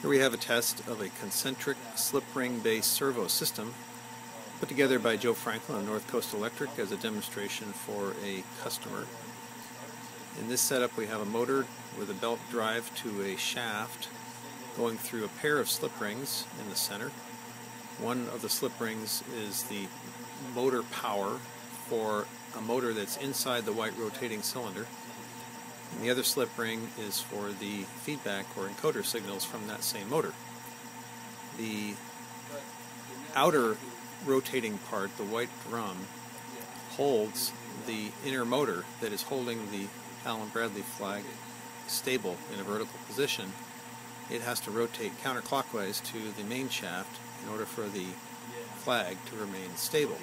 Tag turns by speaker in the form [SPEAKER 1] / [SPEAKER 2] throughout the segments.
[SPEAKER 1] Here we have a test of a concentric slip ring based servo system put together by Joe Franklin of North Coast Electric as a demonstration for a customer. In this setup we have a motor with a belt drive to a shaft going through a pair of slip rings in the center. One of the slip rings is the motor power for a motor that's inside the white rotating cylinder. And the other slip ring is for the feedback or encoder signals from that same motor. The outer rotating part, the white drum, holds the inner motor that is holding the Allen Bradley flag stable in a vertical position. It has to rotate counterclockwise to the main shaft in order for the flag to remain stable.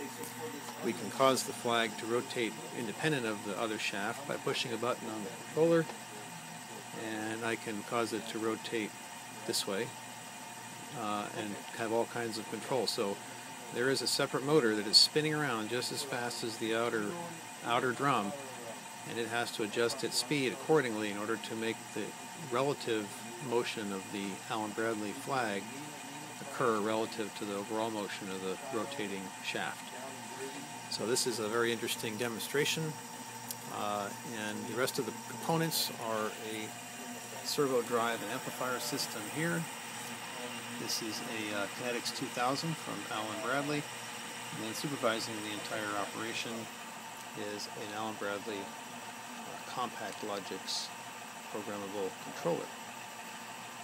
[SPEAKER 1] We can cause the flag to rotate independent of the other shaft by pushing a button on the controller and I can cause it to rotate this way uh, and have all kinds of control. So there is a separate motor that is spinning around just as fast as the outer outer drum and it has to adjust its speed accordingly in order to make the relative motion of the Allen Bradley flag occur relative to the overall motion of the rotating shaft. So this is a very interesting demonstration uh, and the rest of the components are a servo drive and amplifier system here. This is a uh, Kinetix 2000 from Allen Bradley and then supervising the entire operation is an Allen Bradley uh, CompactLogix programmable controller.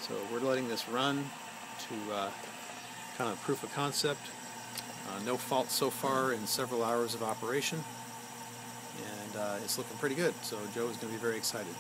[SPEAKER 1] So we're letting this run to uh, kind of proof of concept. Uh, no fault so far in several hours of operation and uh, it's looking pretty good so Joe is going to be very excited.